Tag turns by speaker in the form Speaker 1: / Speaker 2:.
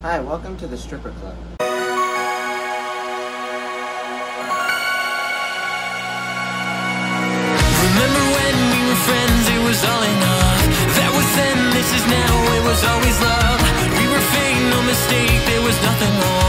Speaker 1: Hi, welcome to the stripper club.
Speaker 2: Remember when we were friends, it was all enough That was then, this is now, it was always love We were fake, no mistake, there was nothing wrong